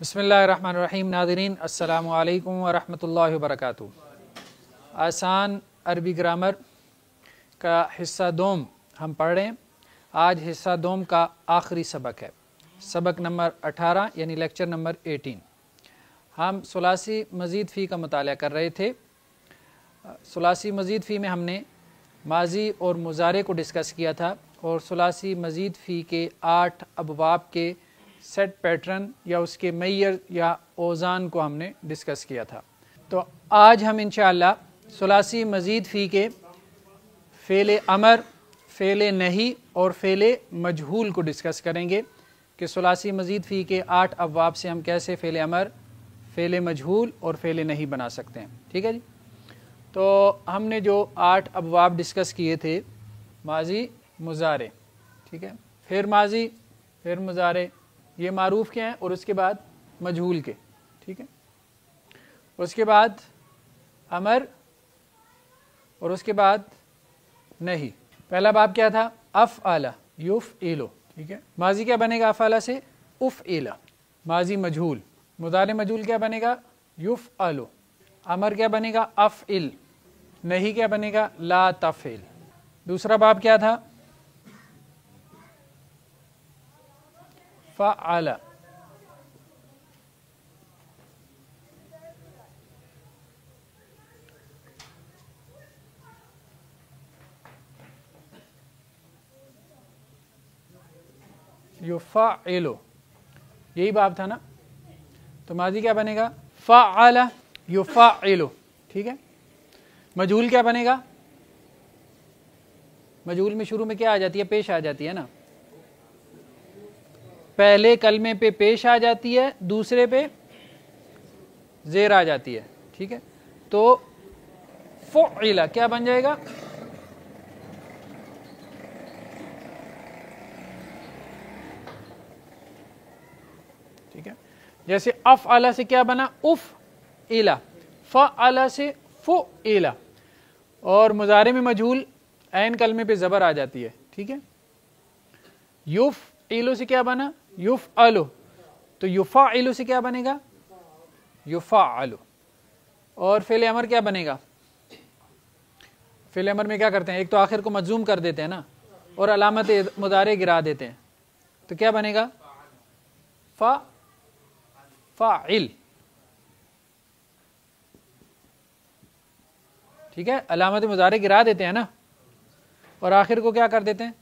बसमीम नाजरीन अल्लाम वरहमल वर्क आसान अरबी ग्रामर का हिस्सा दोम हम पढ़ रहे हैं। आज हिस्सा दोम का आखिरी सबक है। सबक नंबर 18 यानी लेक्चर नंबर 18 हम सलासी मज़ीद फ़ी का मताल कर रहे थे। सलासी मज़ीद फ़ी में हमने माजी और मुजारे को डिस्कस किया था और सलासी मज़ीद फ़ी के आठ अबवाब के सेट पैटर्न या उसके मैयर या ओज़ान को हमने डिस्कस किया था। तो आज हम इन सलासी मज़ीद फ़ी के फ़ेल अमर, फ़ेल नहीं और फ़ेल मजहूल को डिस्कस करेंगे कि सलासी मज़ीद फ़ी के आठ अबवाब से हम कैसे फ़ेल अमर, फ़ेल मजहूल और फ़ेल नहीं बना सकते हैं। ठीक है जी? तो हमने जो आठ अबवाब डिस्कस किए थे, माजी मुजारे, ठीक है? फिर माजी, फिर मुजारे ये मारूफ के हैं और उसके बाद मजहूल के, ठीक है? उसके बाद अमर और उसके बाद नहीं। पहला बाब क्या था? अफ आला, युफ एलो, ठीक है? माजी क्या बनेगा अफ आला से? उफ एला, माजी मजहूल। मुदार मजहूल क्या बनेगा? युफ आलो। अमर क्या बनेगा? अफ इल। नहीं क्या बनेगा? ला तफिल दूसरा बाब क्या था? फ़ाला युफ़ाइलो यही बाब था ना तो माजी क्या बनेगा फ़ाला युफ़ाइलो ठीक है मजूल क्या बनेगा मजूल में शुरू में क्या आ जाती है पेश आ जाती है ना पहले कलमे पे पेश आ जाती है, दूसरे पे जेर आ जाती है, ठीक है? तो फ़िला क्या बन जाएगा? ठीक है? जैसे अफ आला से क्या बना? उफ इला फ आला से फो इला और मुजारे में मजहूल एन कलमे पे ज़बर आ जाती है, ठीक है? युफ इलो से क्या बना? युफ आलो तो युफा आलू से क्या बनेगा? युफा आलू और फेल अमर क्या बनेगा? फेल अमर में क्या करते हैं? एक तो आखिर को मजूम कर देते हैं ना, और अलामत मुदारे गिरा देते हैं। तो क्या बनेगा? फा, फ़ाइल। ठीक है? अलामत मुजारे गिरा देते हैं ना, और आखिर को क्या कर देते हैं?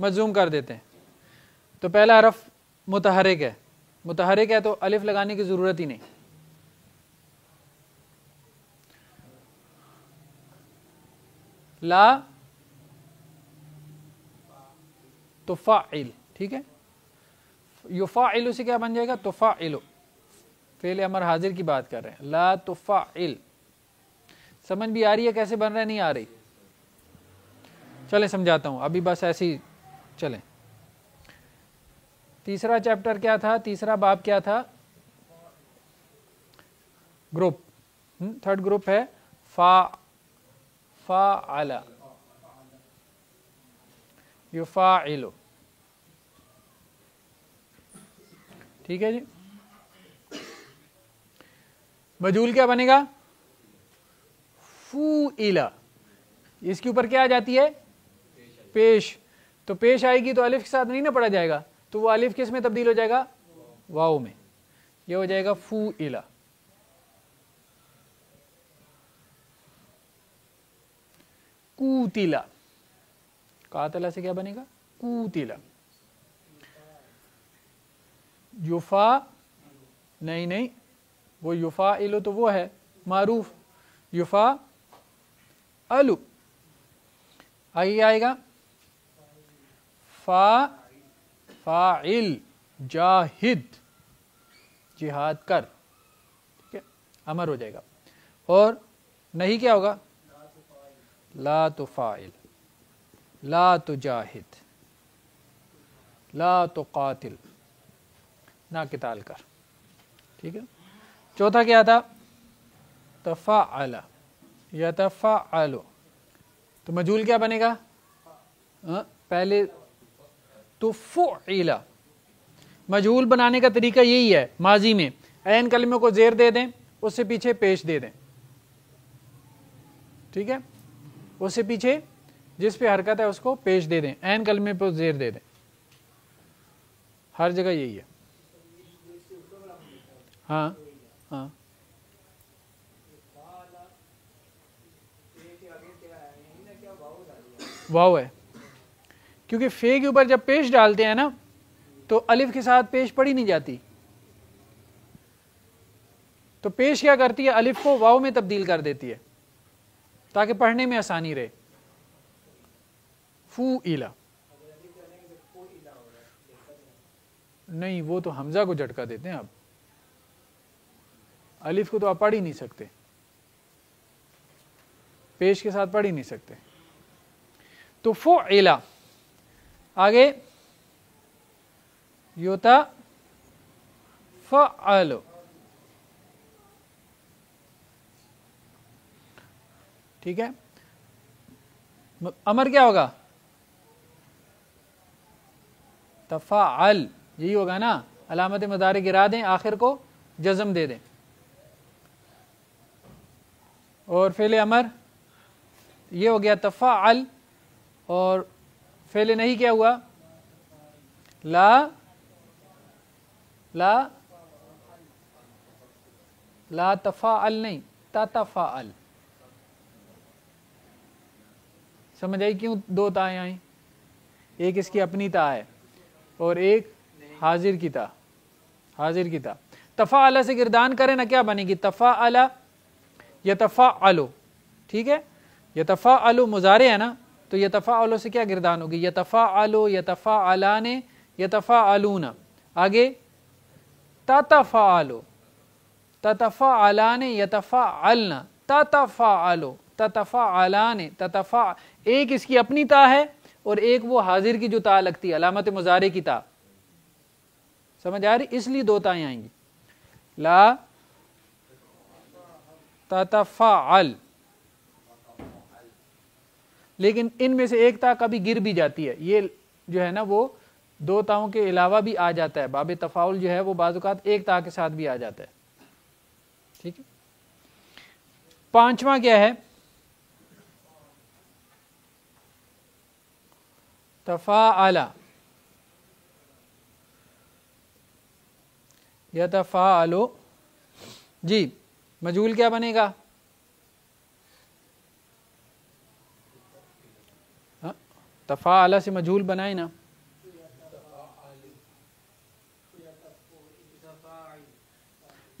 मजूम कर देते हैं। तो पहला हरफ मुतहरिक है। मुतहरिक है तो अलिफ लगाने की ज़रूरत ही नहीं। ला तो फ़ाइल, ठीक है? युफ़ाइल से क्या बन जाएगा? तो फेल अमर हाजिर की बात कर रहे हैं। ला तो फ़ाइल। समझ भी आ रही है कैसे बन रहा है? नहीं आ रही। चले, समझाता हूँ। अभी बस ऐसे चलें। तीसरा चैप्टर क्या था? तीसरा बाब क्या था? ग्रुप। थर्ड ग्रुप है। फा फा आला युफाइलो। ठीक है जी? मजूल क्या बनेगा? फू इला इसके ऊपर क्या आ जाती है? पेश। तो पेश आएगी तो अलिफ के साथ नहीं ना पढ़ा जाएगा? तो वो अलिफ किसमें तब्दील हो जाएगा? वाओ में। ये हो जाएगा फू इला कूतिला। कातला से क्या बनेगा? कूतिला। युफा, नहीं नहीं, वो युफा इलो तो वो है, मारूफ। युफा, अलू। आगे आएगा? फा फ़ाइल जाहिद। जिहाद कर। ठीक है? अमर हो जाएगा। और नहीं क्या होगा? ला तो फ़ाइल। ला तो जाहिद। ला तो कातिल। ना किताल कर। ठीक है? चौथा क्या था? तफ़ा आला या तफ़ा आलो तो मजूल क्या बनेगा? आ? पहले तो फ़ुला मजहूल बनाने का तरीका यही है, माजी में। एन कलमे को जेर दे दें, उससे पीछे पेश दे दें। ठीक है? उससे पीछे जिस पे हरकत है उसको पेश दे दें एन कलमे पर जेर दे दें। हर जगह यही है। हाँ हाँ। वाह है। क्योंकि फे के ऊपर जब पेश डालते हैं ना तो अलिफ के साथ पेश पढ़ी नहीं जाती। तो पेश क्या करती है? अलिफ को वाव में तब्दील कर देती है, ताकि पढ़ने में आसानी रहे। फू इला। नहीं, वो तो हमजा को झटका देते हैं आप। अलिफ को तो आप पढ़ ही नहीं सकते। पेश के साथ पढ़ ही नहीं सकते। तो फो इला। आगे, योता फ़अलो। ठीक है? अमर क्या होगा? तफ़ाअल, यही होगा ना? अलामत मदारे गिरा दें, आखिर को जज़म दे दें। और फेल अमर, ये हो गया तफ़ाअल और फेल नहीं क्या हुआ? ला ला ला तफा अल नहीं तफा अल समझ आई क्यों दो ताएँ आई? एक इसकी अपनी ता है और एक हाजिर की ता, हाजिर की ता। तफ़ा अला से गिरदान करें ना क्या बनेगी? तफ़ा अला या तफ़ा अलो ठीक है? या तफ़ा अलो मुजारे है ना? तो यह तफ़ा अलो से क्या गिरदान होगी? या तफ़ा अलो या तफ़ा अला ने या तफ़ा अलूना आगे तफ़ा आलो तफ़ा अला ने या तफ़ा अलना तफ़ा अलो ततफ़ा। अलान ततफ़ा एक इसकी अपनी ता है और एक वो हाजिर की जो ता लगती है, अलामत मुजारे की ता। समझ आ रही? इसलिए दो ताएँ आएँगी। ला ततफ़ा अल लेकिन इनमें से एक ता कभी गिर भी जाती है। ये जो है ना, वो दो ताओं के अलावा भी आ जाता है। बाब तफाउल जो है, वो बाज़ात एक ता के साथ भी आ जाता है। ठीक है? पांचवा क्या है? तफा आला या तफा आलो जी, मजूल क्या बनेगा? तफ़ाला से मजूल बनाए ना।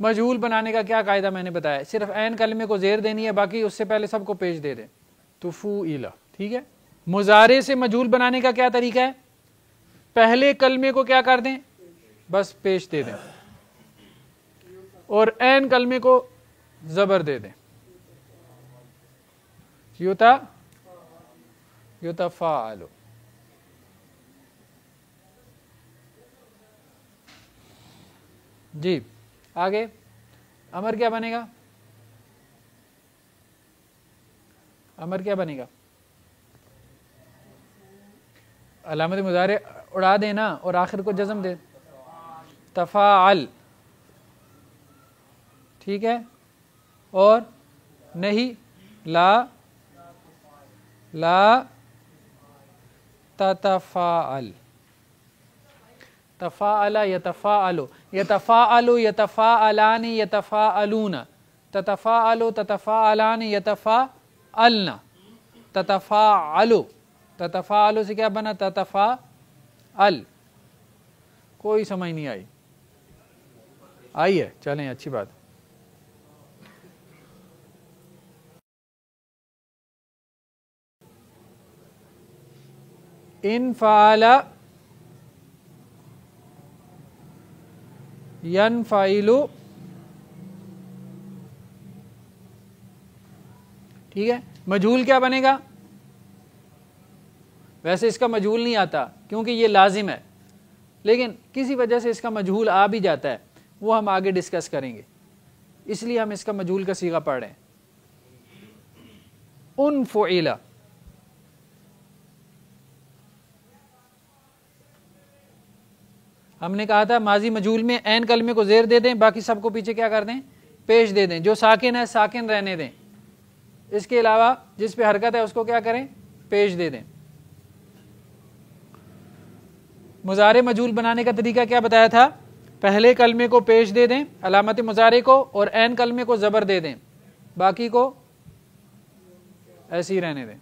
मजहूल बनाने का क्या कायदा मैंने बताया? सिर्फ़ एन कलमे को जेर देनी है, बाकी उससे पहले सबको पेश दे दें। तुफू इला, ठीक है? मुजारे से मजूल बनाने का क्या तरीका है? पहले कलमे को क्या कर दें? बस पेश दे दें। और एन कलमे को जबर दे दें। युता फालो जी आगे अमर क्या बनेगा अमर क्या बनेगा अलामत मुजारे उड़ा देना और आखिर को जज़म दे तफ़ाल ठीक है और नहीं ला ला तफ़ाल तफ़ाअला यतफ़ाअलो यतफ़ाअलो यतफ़ाअलान यतफ़ाअलून ततफ़ाअलो ततफ़ाअलान यतफ़ाअलना ततफ़ाअलो ततफ़ा अल से क्या बना ततफ़ा कोई समझ नहीं आई आई है चलें अच्छी बात इन फ़ाला यन फ़ाइलु ठीक है? मजहूल क्या बनेगा? वैसे इसका मजहूल नहीं आता, क्योंकि ये लाजिम है। लेकिन किसी वजह से इसका मजहूल आ भी जाता है, वो हम आगे डिस्कस करेंगे। इसलिए हम इसका मजहूल का सीगा पढ़ रहे हैं। उन फ़ोला हमने कहा था, माजी मजूल में एन कलमे को जेर दे दें, बाकी सबको पीछे क्या कर दें? पेश दे दें। जो साकिन है, साकिन रहने दें। इसके अलावा जिस पे हरकत है, उसको क्या करें? पेश दे दें। मुजारे मजूल बनाने का तरीका क्या बताया था? पहले कलमे को पेश दे दें, अलामत मुजारे को, और एन कलमे को ज़बर दे दें। बाकी को ऐसे ही रहने दें।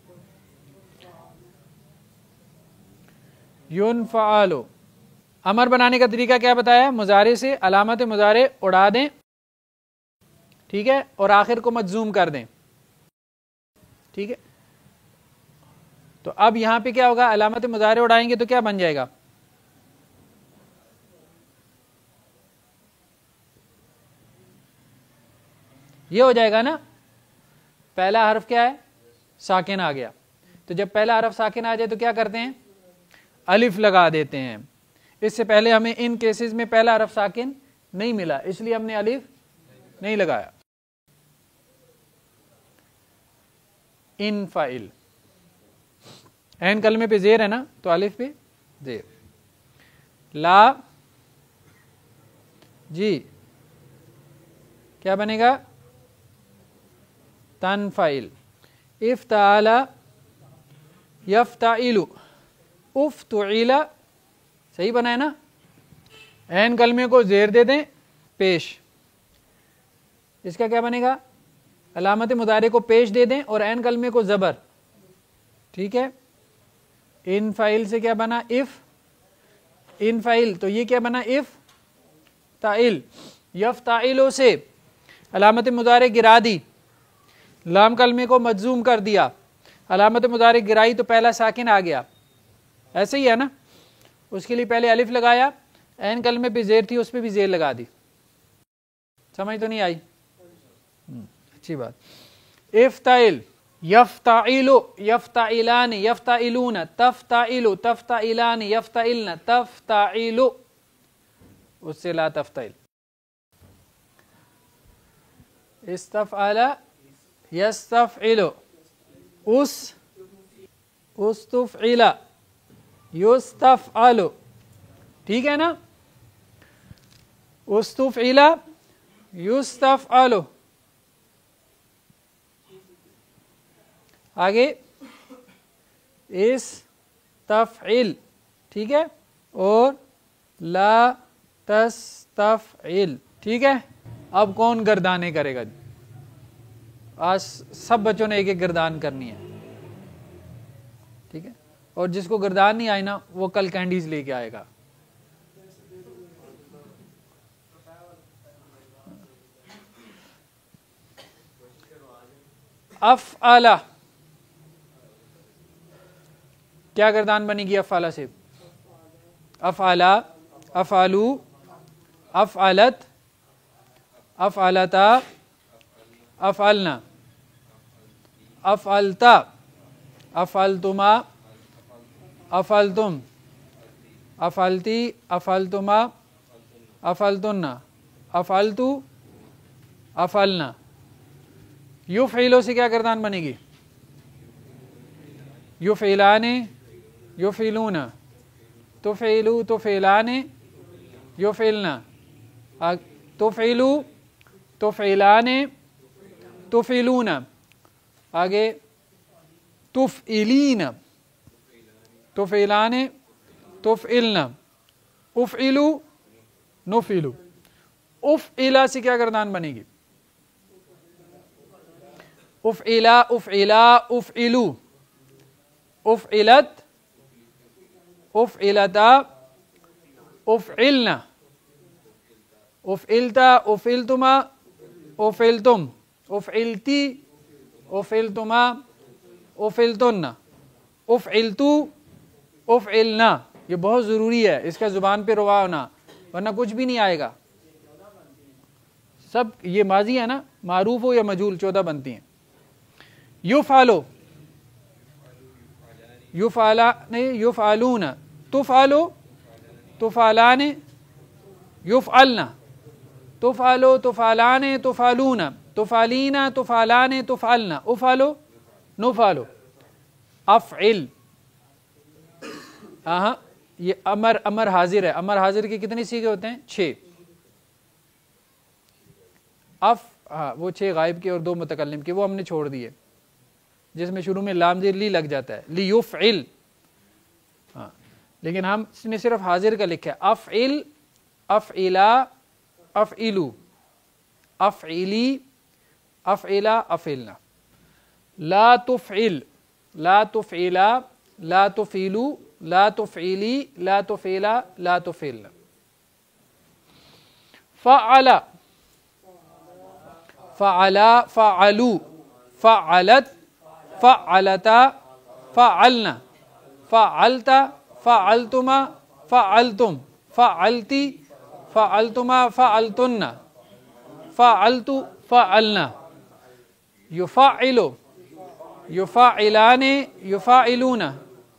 यून फ़ालो अमर बनाने का तरीका क्या बताया? मुजारे से अलामत मुजारे उड़ा दें। ठीक है? और आखिर को मजूम कर दें। ठीक है? तो अब यहाँ पे क्या होगा? अलामत मुजारे उड़ाएँगे तो क्या बन जाएगा? ये हो जाएगा ना? पहला हर्फ क्या है? साकिन आ गया। तो जब पहला हरफ साकिन आ जाए तो क्या करते हैं? अलिफ लगा देते हैं। इससे पहले हमें इन केसेस में पहला हरफ साकिन नहीं मिला, इसलिए हमने अलिफ नहीं लगाया। इन फ़ाइल एन कलमे पे जेर है ना तो अलिफ पे जेर। ला, जी, क्या बनेगा? तन फ़ाइल इफ्ताला, यफ्ताइलु। उफ तुला सही बना है ना? एन कलमे को जेर दे दें, पेश। इसका क्या बनेगा? अलामत मुदारे को पेश दे दें और एन कलमे को ज़बर। ठीक है? इन फ़ाइल से क्या बना? इफ़। इन फ़ाइल तो ये क्या बना? इफ़। ताइल। यफ ताइलो से अलामत मुदारे गिरा दी। लाम कलमे को मजूम कर दिया। अलामत मुदारे गिराई तो पहला साकिन आ गया। ऐसे ही है ना? उसके लिए पहले अलिफ लगाया एन कल में पे जेर थी उस पर भी जेर लगा दी। समझ तो नहीं आई? हम्म, अच्छी बात। इफ्ताइल यफ्ताइलो यफ्ताइलान यफ्ताइलून तफ्ताइलो तफ्ताइलान यफ्ताइलन तफ्ताइलो। उससे ला तफ्ताइल। इस्तफ़ाला यस्तफ़िलो उस उस्तफ़िला युस्तफ़अलो ठीक है ना उस्तफ़िला युस्तफ़अलो आगे इस तफ़िल ठीक है और ला तस्तफ़िल ठीक है अब कौन गर्दाने करेगा आज सब बच्चों ने एक एक गर्दान करनी है और जिसको गर्दान नहीं आई ना, वो कल कैंडीज लेके आएगा। अफ आला क्या गर्दान बनेगी अफ़ाला से? अफ़ाला अफ़ालू अफ़ालत अफ़ालता अफ़ालना अफ़ालता अफ़ालतुमा अफ़ालतुम। अफ़ालती, अफ़ालतुमा, अफ़ालतुन्ना। अफ़ालतु, अफ़ालना। यू फ़ैलों से क्या गर्दान बनेगी? यू फ़ैलाने युफिलून तुफिलू तुफिलाने युफिलना तुफिलू तुफिलाने तुफिलून आगे तुफइलीन तुफिलाने तुफइलना उफइलू नुफिलू उफ इला से क्या गर्दान बनेगी उफ इला उफ इला उफ इलू उफ इलत उफ़िलता उफ़िलना उफ़िलता उफ़िलतुमा उफ़िलतुम उफ़िलती इलना ये बहुत ज़रूरी है, इसका ज़ुबान पे रवा होना वरना कुछ भी नहीं आएगा। सब, ये माजी है ना, मारूफ हो या मजूल, चौदह बनती हैं। यू फालो तो युफ़ाला नहीं युफ़ालून तुफ़ालो तुफ़ालाने युफ़अलना तुफ़ालो तुफ़ालाने तुफ़ालून तुफ़ालीना तुफ़ालाने तुफ़अलना उफ़ालो नुफ़ालो अफ़इल हाँ ये अमर अमर हाजिर है। अमर हाजिर के कितने सीगे होते हैं? छः अफ हाँ वो छः गायब के और दो मुतकलम के वो हमने छोड़ दिए। जिसमें शुरू में लाम ली लग जाता है। ली युफ इल हाँ लेकिन हम इसमें सिर्फ़ हाजिर का लिखा है। अफ इल अफ इला अफ इलू अफ इली अफ इला अफ इलना ला तुफ इल ला तुफ इला ला तुफ इलू ला तुफ इली ला तुफ इला ला तुफ इलना फ़अला फ़अला फ़अलू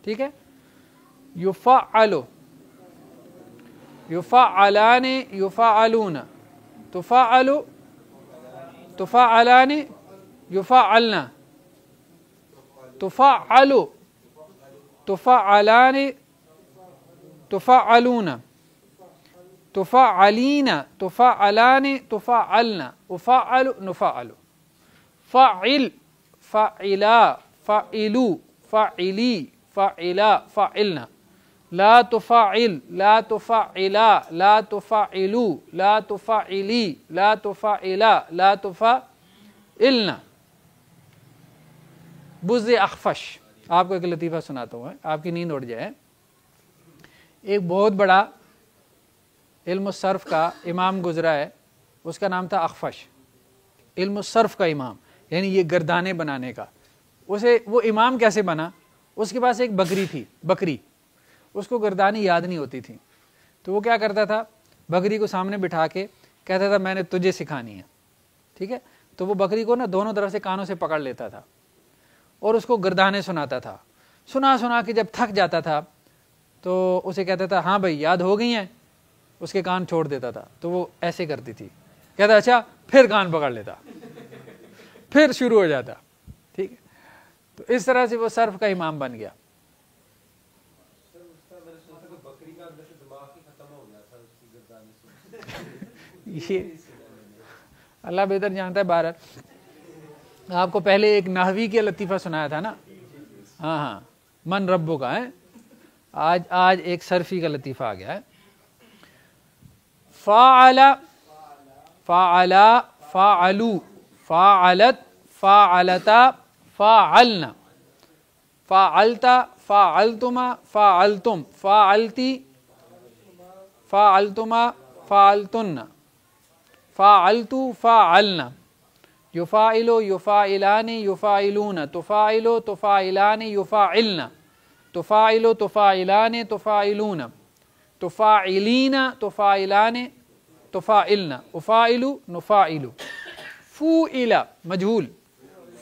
फ़ुइला फ़ुइला फ़ुइलु फ़ुइलत फ़ुइलता फ़ुइलना फ़ुइलता फ़ुइलतुमा फ़ुइलतुम फ़ुइलती फ़ुइलतुमा फ़ुइलतुन्ना फ़ुइलतु फ़ुइलना ठीक है युफ़ाअलु युफ़ाअलाने युफ़ाअलूना तुफ़ाअलु तुफ़ाअलाने युफ़ाअलना तुफ़ाअलु तुफ़ाअलाने तुफ़ाअलूना तुफ़ाअलीना तुफ़ाअलाने तुफ़ाअलना उफ़ाअलु नुफ़ाअलु फ़ाइल फ़ाइला फ़ाइलू फ़ाइली फ़ाइला फ़ाइलना ला तुफ़ाइल ला तुफ़ाइला ला तुफ़ाइलू ला तुफ़ाइली ला तुफ़ाइला ला तुफ़ाइलना बुज़ अखफश आपको एक लतीफ़ा सुनाता हूँ आपकी नींद उड़ जाए। एक बहुत बड़ा इल्म का इमाम गुजरा है, उसका नाम था अखफश। इल्म का इमाम, यानी ये गर्दाने बनाने का। उसे वो इमाम कैसे बना? उसके पास एक बकरी थी, बकरी। उसको गर्दानी याद नहीं होती थी। तो वो क्या करता था? बकरी को सामने बिठा के कहता था, मैंने तुझे सिखानी है। ठीक है? तो वो बकरी को ना दोनों तरफ़ से कानों से पकड़ लेता था और उसको गर्दाने सुनाता था। सुना सुना के जब थक जाता था तो उसे कहता था हाँ भाई, याद हो गई हैं। उसके कान छोड़ देता था। तो वो ऐसे करती थी। कहता अच्छा फिर कान पकड़ लेता। फिर शुरू हो जाता। तो इस तरह से वो सर्फ का इमाम बन गया। ये अल्लाह बेहतर जानता है भारत आपको पहले एक नाहवी के लतीफ़ा सुनाया था ना? हाँ हाँ। मन रब्बो का है? आज आज एक सरफी का लतीफ़ा आ गया, है? फ़ाला फ़ाला, फ़ालू, फ़ालत, फ़ालता फ़ालना फ़ालता फ़ालतुमा फ़ालतुम फ़ालती फ़ालतुमा फ़ालतुन्ना फ़ालतु फ़ालना युफ़ाइलो युफ़ाइलानी युफ़ाइलूना तुफ़ाइलो तुफ़ाइलानी युफ़ाइलना तुफ़ाइलो तुफ़ाइलाने तुफ़ाइलूना तुफ़ाइलीना तुफ़ाइलाने तुफ़ाइलना उफ़ाइलु नुफ़ाइलु फ़ूइला मजहूल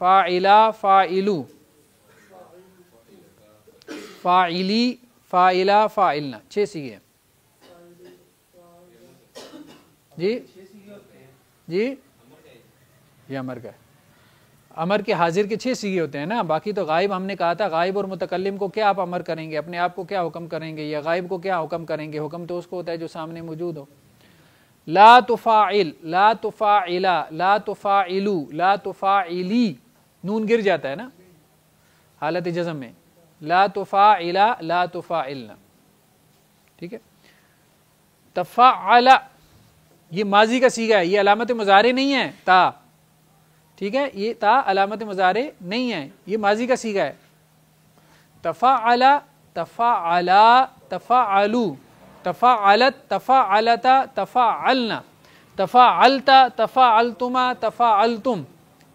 फ़ाइला फ़ाइलू फ़ाइली फ़ाइला फ़ाइलना छः सीखे जी जी ये अमर का अमर के हाजिर के छह सीगे होते हैं ना बाकी तो गायब हमने कहा था गायब और मुतकलम को क्या आप अमर करेंगे अपने आप को क्या हुक्म करेंगे या गायब को क्या हुक्म करेंगे हुक्म तो उसको होता है जो सामने मौजूद हो ला तुफ़ाइल ला तुफ़ाइला ला तुफ़ाइलू ला तुफ़ाइली नून गिर जाता है ना? हालत जज़म में। ला तुफ़ाइला, ला तुफ़ा तुफ़ाइलना। ठीक है? तफ़ाला, ये माजी का सीगा है, ये अलामत मुजारे नहीं है, ता। ठीक है? ये ता अलामत मुजारे नहीं है, ये माजी का सीगा है। तफ़ाला तफ़ा तफ़ालू। तफ़ा तफ़ालता, तफ़ालना। तफ़ालता, तफ़ालतुमा, तफ़ालतुम।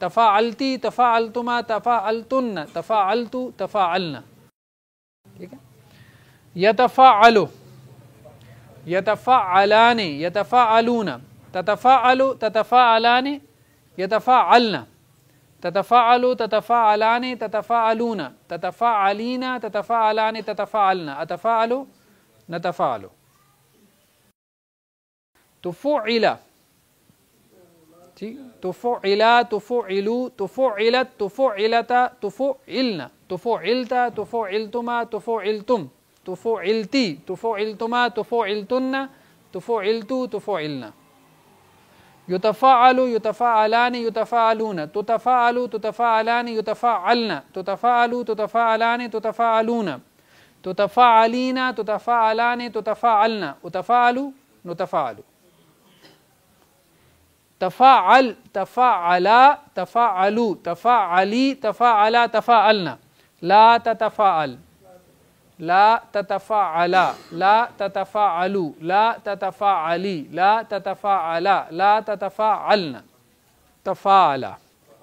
तफ़ालती तफ़ालतुमा तफ़ालतुन तफ़ालतु तफ़ालना ठीक है यतफ़ालु यतफ़ालाने यतफ़ालून ततफ़ालु ततफ़ालाने यतफ़ालना ततफ़ालु ततफ़ालाने ततफ़ालून ततफ़ालीना ततफ़ालाने ततफ़ालना अतफ़ालु नतफ़ालु तुफ़ुइला ठीक तुफ़ुइला तुफ़ुइलू तुफ़ुइलत तुफ़ुइलता तुफ़ुइलना तुफ़ुइलता तुफ़ुइलतुमा तुफ़ुइलतुम तुफ़ुइलती तुफ़ुइलतुमा तुफ़ुइलतुन्ना तुफ़ुइलतु तुफ़ुइलना युतफ़ालु युतफ़ालानि युतफ़ालून तुतफ़ालु तुतफ़ालानि युतफ़ालना तुतफ़ालु तुतफ़ालानि तुतफ़ालून तुतफ़ालीना तुतफ़ालानि तुतफ़ालना उतफ़ालु नुतफ़ालु तफ़ाअल तफ़ाअला तफ़ाअलू तफ़ाअली तफ़ाअला तफ़ाअलना ला ततफ़ाअल ला ततफ़ाअला ला ततफ़ाअलू ला ततफ़ाअली ला ततफ़ाअला ला ततफ़ाअलना तफ़ाअला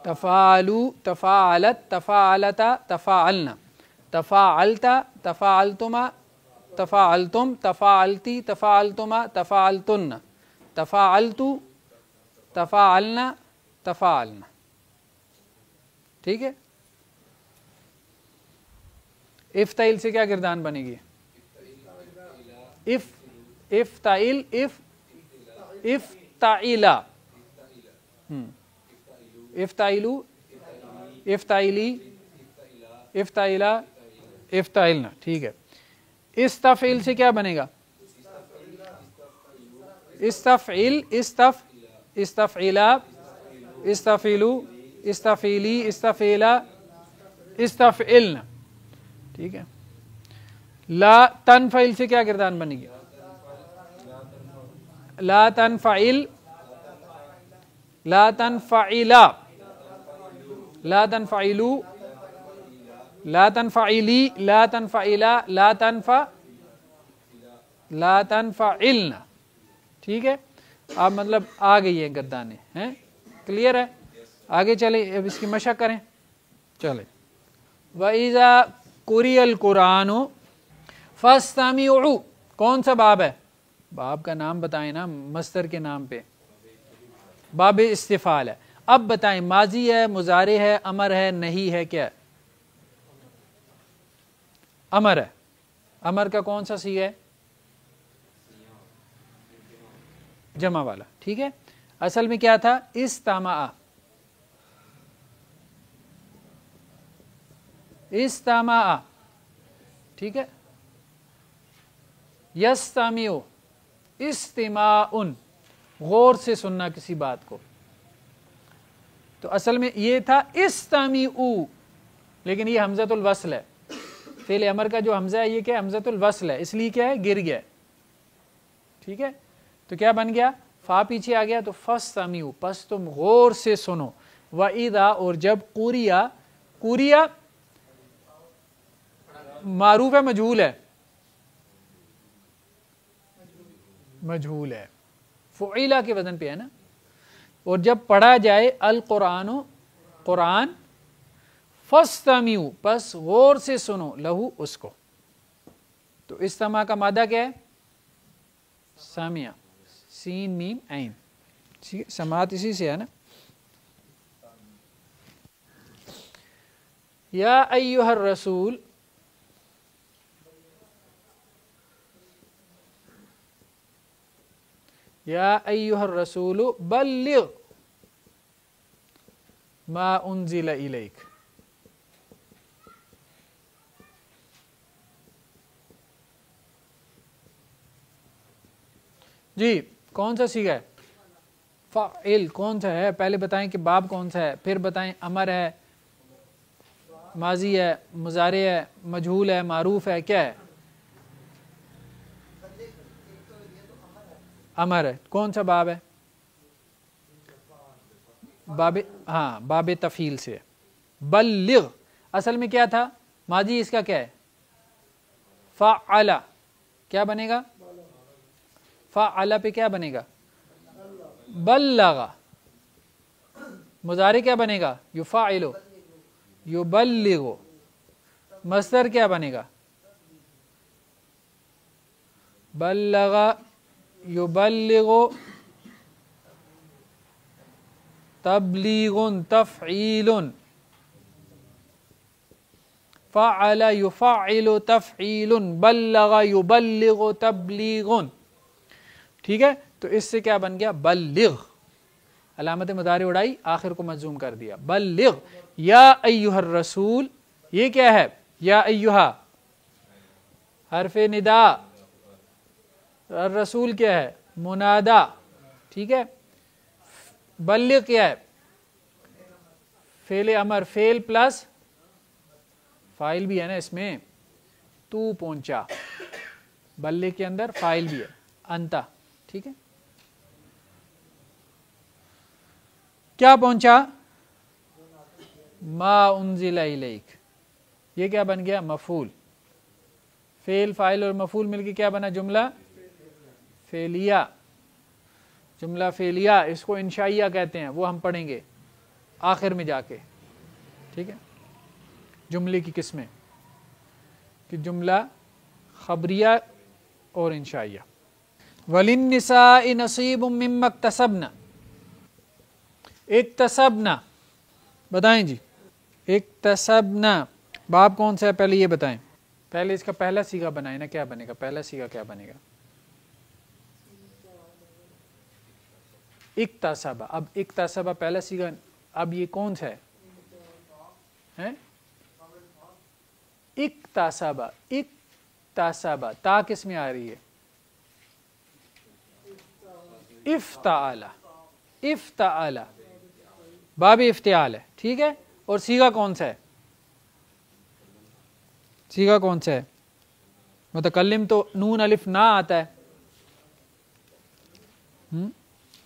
तफ़ाअलू तफ़ाअलत तफ़ाअलता तफ़ाअलना तफ़ाअलता तफ़ाअलतुमा तफ़ाअलतुम तफ़ाअलती तफ़ाअलतुमा तफ़ाअलतुन तफ़ाअलतु तफ़ालना तफ़ालना। ठीक है? इफ्ताइल से क्या किरदान बनेगी? इफ़, इफ्ताइल, इफ़, इफ्ताइला। इफ्ताइलू, इफ्ताइली, इफ्ताइला, इफ्ताइलना। ठीक है। इस्तफ़िल से क्या बनेगा? इस तफ इल इस इस्तफ़ इस्तफ़ीला इस्तफ़ीलू इस्तफ़ीली इस्तफ़ीला इस्तफ़िल्न ठीक है ला तन फ़ाइल से क्या किरदान बनेगी ला तन फ़ाइल ला तन फ़ाइला ला तन फ़ाइलू ला तन फ़ाइली ला तन फ़ाइला ला तन फ़ा ला तन फ़ाइल्न ठीक है आप मतलब आ गई है गद्दाने हैं? क्लियर है? आगे चले, अब इसकी मशक करें। चले। वईज़ा कुरियल कुरान फस्तामी कौन सा बाब है? बाब का नाम बताएँ ना, मस्तर के नाम पे। बाब इस्तीफ़ाल है। अब बताएँ, माजी है, मुजारे है, अमर है, नहीं है क्या? अमर है। अमर का कौन सा सी है? जमा वाला, ठीक है? असल में क्या था? इस तामा इस तामा ठीक है? यस्तामियो इस्तिमा उन गौर से सुनना किसी बात को। तो असल में ये था इस इस्तामी उ लेकिन ये हमजतुल वसल है। फेल अमर का जो हमजा है, ये क्या हमजतुल वसल है, इसलिए क्या है? गिर गया ठीक है? तो क्या बन गया? फा पीछे आ गया तो फस समीऊ पस तुम गौर से सुनो। व ईदा और जब कुरिया कुरिया मारूफ है, मजहूल है? मजहूल है। फ़ुला के वज़न पे है ना? और जब पढ़ा जाए अल कुरान कुरान फस्तम्यू बस गौर से सुनो, लहू उसको। तो इस तमा का मादा क्या है? सामिया। सीन मीम ऐन समात इसी से है ना या अय्युहर रसूल या अय्युहर रसूल बल्लिग मा उनजिल इलैक जी कौन सा सीगा है? फ़ाइल कौन सा है? पहले बताएँ कि बाब कौन सा है, फिर बताएँ अमर है, माजी है, मुजारे है, मजहूल है, मारूफ है, क्या है? अमर है। कौन सा बाब है? बाब हाँ बाब तफील से बल्लिग। असल में क्या था? माजी इसका क्या है? फ़ाला क्या बनेगा? फ़ाला पे क्या बनेगा? बल्लगा। मुजारे क्या बनेगा? युफ़ाइलो। युबल्लिगो। मस्तर क्या बनेगा? बल्लगा। युबल्लिगो। तबलीगुन तफ़ीलुन फ़ाला युफ़ाइलो तफ़ीलुन बल्लगा। युबल्लिगो तबलीगुन। ठीक है? तो इससे क्या बन गया? बल्लिग। अलामत मदारी उड़ाई, आखिर को मजूम कर दिया। बल्लिग। या अयुहर रसूल, ये क्या है? या अयुहा हरफ निदा। रसूल क्या है? मुनादा। ठीक है? बल्य क्या है? फेल अमर, फेल प्लस। फ़ाइल भी है ना इसमें? तू पहुँचा बल्ले के अंदर फ़ाइल भी है। अंता। ठीक है? क्या पहुँचा? मा उनजिला इलेक। ये क्या बन गया? मफूल। फेल फ़ाइल और मफूल मिलके क्या बना जुमला? फेलिया। जुमला फेलिया, इसको इंशाइया कहते हैं, वो हम पढ़ेंगे आखिर में जाके। ठीक है? जुमले की किस्में। कि जुमला खबरिया और इंशाइया वलिन निसा नसीब मिम्मक तसबना एक तसबना बताएँ जी एक तसबना बाप कौन सा है पहले ये बताएँ पहले इसका पहला सीगा बनाए ना क्या बनेगा पहला सीगा क्या बनेगा इकतासबा अब इकतासबा पहला सीगा अब ये कौन सा है हैं इकतासबा इकतासबा ता किसमें आ रही है इफ्ताला इफ्ताला। बाब इफ्तियाल है, ठीक है? और सीगा कौन सा है? सीगा कौन सा है? मतकलम तो नून अलिफ ना आता है। हम्म?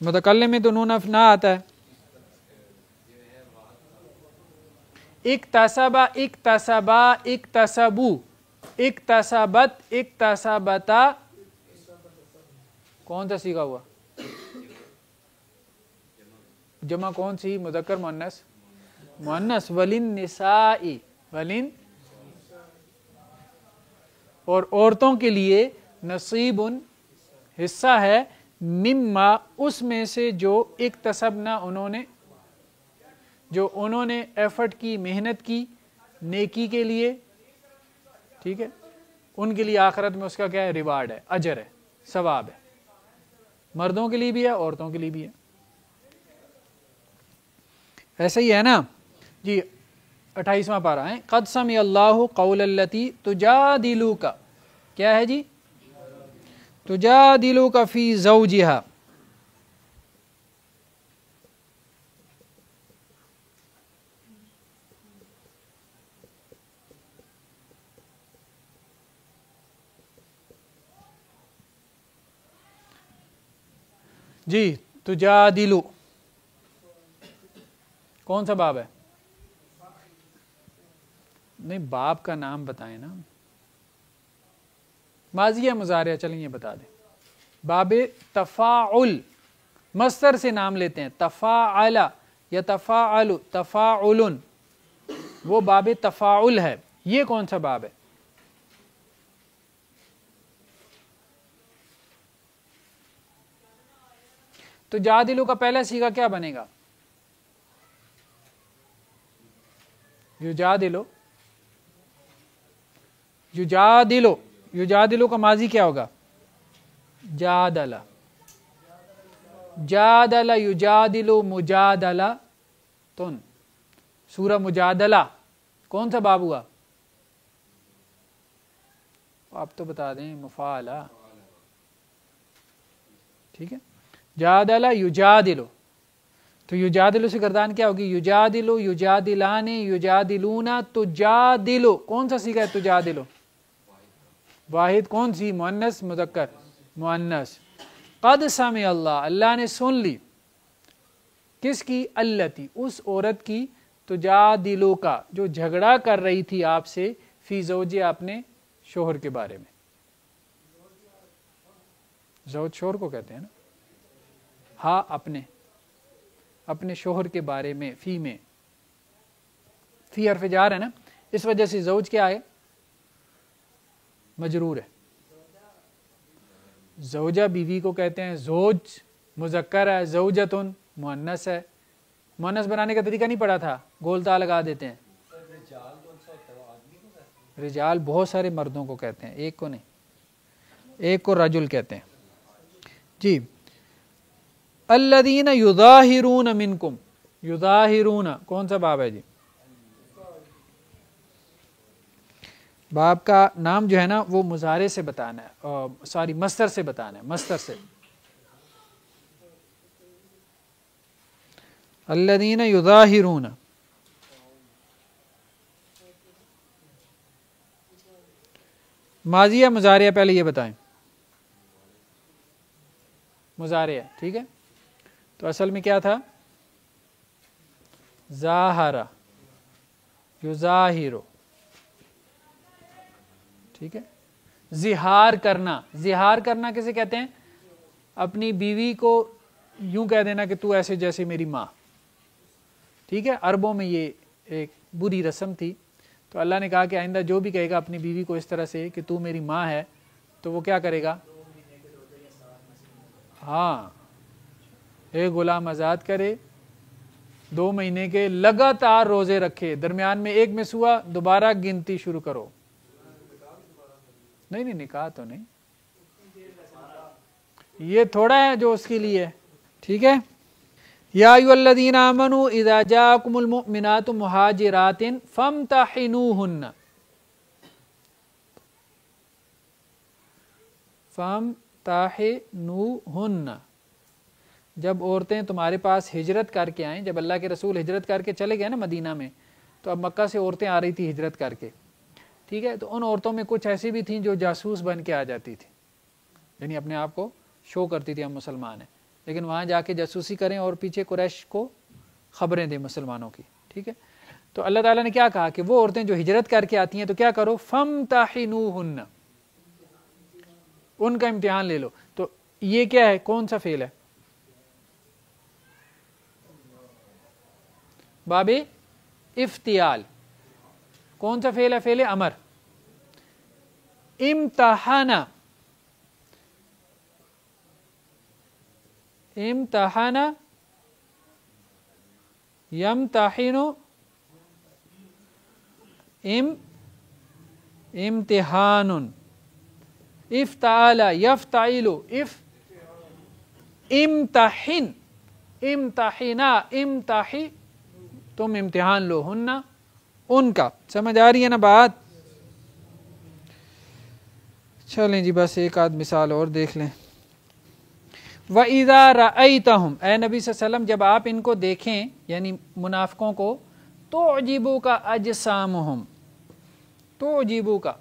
मुतकलम में तो नून अलिफ ना आता है। इक तसबा इक तसबा इक तसबू इक तसबत इक तसबता कौन सा सीखा हुआ? जमा कौन सी? मुजक्कर मुन्नस मुन्नस वलिन निसाई। वलिन? और औरतों के लिए नसीब उन हिस्सा है, मिम्मा, उसमें से जो एक तसबना उन्होंने, जो उन्होंने एफर्ट की, मेहनत की, नेकी के लिए, ठीक है? उनके लिए आखरत में उसका क्या है? रिवार्ड है, अजर है, सवाब है। मर्दों के लिए भी है, औरतों के लिए भी है। ऐसा ही है ना? जी, अट्ठाईसवां पारा है। कद समी अल्लाह कौलती तुजा दिलू का क्या है जी? तुजा दिलू का फ़ी जऊ जिहा जी तुजा दिलू कौन सा बाब है? नहीं बाप का नाम बताएँ ना। माजिया मुजारिया चलें ये बता दें। बाब तफ़ाउल, मस्तर से नाम लेते हैं। तफ़ाअला, या तफ़ाअलु, तफ़ाउलन। वो बाब तफ़ाउल है। ये कौन सा बाब है? तो जादिलू का पहला सीगा क्या बनेगा? युजादिलो। युजादिलो। युजादिलो का माजी क्या होगा? जादला। जादला, युजादिलो, मुजादला, तुन। सूरा मुजादला। कौन सा बाब हुआ? आप तो बता दें, मुफाला। ठीक है? जादला, युजादिलो। तो युजादिलो से गर्दान क्या होगी? युजादिलो, युजादिलाने, युजादिलूना, तुजादिलो। कौन सा सीखा है तुजादिलो? वाहिद कौन सी? मुन्नस मुजक्कर। मुन्नस कद साम अल्लाह अल्लाह ने सुन ली। किसकी? अल्लती उस औरत की तो जा दिलो का। जो झगड़ा कर रही थी आपसे, फ़ी जोजे अपने शोहर के बारे में। जौज शोहर को कहते हैं ना? हाँ अपने। अपने शोहर के बारे में, फ़ी में। फ़ी हरफ जार है ना? इस वजह से जौज क्या है? मजरूर है। जौजा बीवी को कहते हैं जोज, मुजक्कर है, जौजतुन मुन्नस है। मुन्नस बनाने का तरीका नहीं पड़ा था गोलता लगा देते हैं। रिजाल बहुत सारे मर्दों को कहते हैं, एक को नहीं, एक को रजुल कहते हैं। जी अल्लदीन युदाहिरून मिनकुम। युदाहिरून, कौन सा बाब है जी? बाब का नाम जो है ना, वो मुजारे से बताना है सॉरी, मस्तर से बताना है, मस्तर से। अल्लदीन युदाहिरून। माजिया मुजारिया पहले ये बताएँ। मुजारिया, ठीक है? तो असल में क्या था? जाहरा, युजाहिरो। ठीक है? जिहार करना। जिहार करना किसे कहते हैं? अपनी बीवी को यूँ कह देना कि तू ऐसे जैसे मेरी माँ। ठीक है? अरबों में ये एक बुरी रस्म थी। तो अल्लाह ने कहा कि आइंदा जो भी कहेगा अपनी बीवी को इस तरह से कि तू मेरी माँ है तो वो क्या करेगा? हाँ। एक गुलाम आज़ाद करे। दो महीने के लगातार रोज़े रखे। दरमियान में एक मिस हुआ, दोबारा गिनती शुरू करो। नहीं नहीं, निकाह तो नहीं। ये थोड़ा है जो उसके लिए। ठीक है? यादीन आमनु जाकुमिनात मुहाजिरातिन फम ताहिनूहन फम जब औरतें तुम्हारे पास हिजरत करके आए जब अल्लाह के रसूल हिजरत करके चले गए ना मदीना में तो अब मक्का से औरतें आ रही थी हिजरत करके। ठीक है? तो उन औरतों में कुछ ऐसी भी थी जो जासूस बन के आ जाती थी, यानी अपने आप को शो करती थी, हम मुसलमान हैं। लेकिन वहाँ जाके जासूसी करें और पीछे कुरैश को खबरें दें मुसलमानों की। ठीक है? तो अल्लाह ताला ने क्या कहा कि वो औरतें जो हिजरत करके आती हैं तो क्या करो? फम ताहिनू उनका इम्तिहान ले लो। तो ये क्या है? कौन सा फेल है? बाबे इफ्तियाल कौन सा फेल है फेल है अमर इम्तहाना इम्तहाना यम ताहिनो इम इम्तिहान इफ्ताला यफ्ताइलो इफ़ इम्तहिन इम्तहिना इम्ताही तुम इम्तिहान लो हुन्ना। उनका। समझ आ रही है ना बात? चलें जी, बस एक आध मिसाल और देख लें। व इज़ा रईतहम ए नबी वसल्लम, जब आप इनको देखें, यानी मुनाफ़ों को तो अजीबू का अजसाम हम तो अजीबू का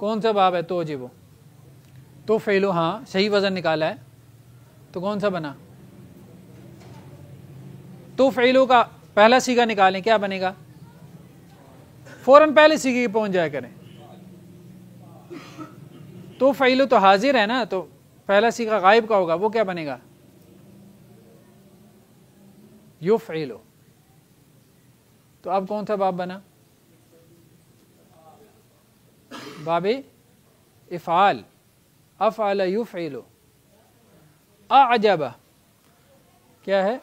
कौन सा बाब है? तो अजीबो तो फेलो हाँ सही वज़न निकाला है। तो कौन सा बना? तो फेलो का पहला सीगा निकालें, क्या बनेगा? फ़ौरन पहले सीगे की पहुँच जाया करें। तो फेलो तो हाजिर है ना तो पहला सीगा गायब का होगा, वो क्या बनेगा? यू फेलो। तो अब कौन सा बाब बना? बाबे, इफ़ाल, अफ़ाल युफ़िलो अजब क्या है?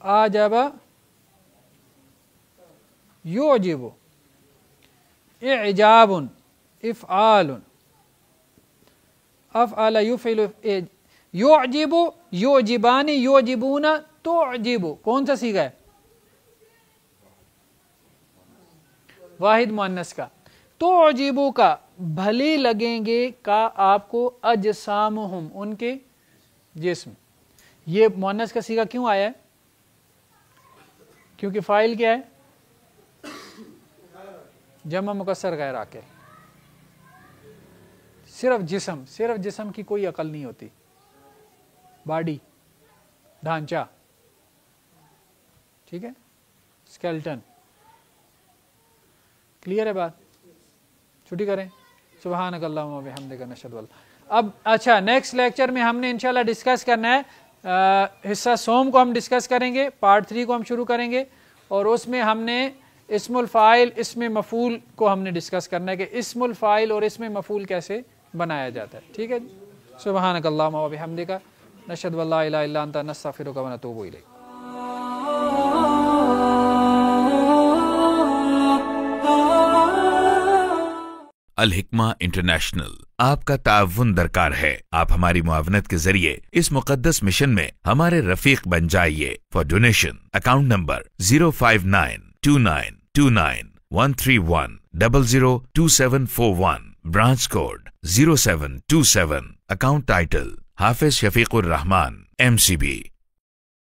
आजब योजिब एजाबन इफ़ाल अफ़ाल युफ़िलो योजिब योजिबानी योजिबूना तो अजीब कौन सा सीखा है? वाहिद मुन्नस का। तो अजीबों का, भले लगेंगे का आपको अजसाम हम उनके जिसम। ये मोनस का सीगा क्यों आया है? क्योंकि फ़ाइल क्या है? जमा मुकसर गैर आके सिर्फ़ जिसम सिर्फ़ जिसम की कोई अकल नहीं होती। बॉडी, ढांचा। ठीक है? स्केल्टन। क्लियर है बात? छुट्टी करें। सुबह का नशद अब अच्छा नेक्स्ट लेक्चर में हमने इंशाल्लाह डिस्कस करना है आ, हिस्सा सोम को हम डिस्कस करेंगे पार्ट थ्री को हम शुरू करेंगे और उसमें हमने इसमुल फ़ाइल इसमें मफूल को हमने डिस्कस करना है कि इसमुल फ़ाइल और इसमें मफूल कैसे बनाया जाता है। ठीक है सुबह सुबहान हमदे का नशद वल्ला नस्ता फिर तो अलहिकमा इंटरनेशनल। आपका ताउन दरकार है। आप हमारी मुआवनत के ज़रिए इस मुकदस मिशन में हमारे रफीक बन जाइए। For donation account number zero five nine two nine two nine one three one double zero two seven four one branch code zero seven two seven account title Hafiz Shafiqur Rahman M C B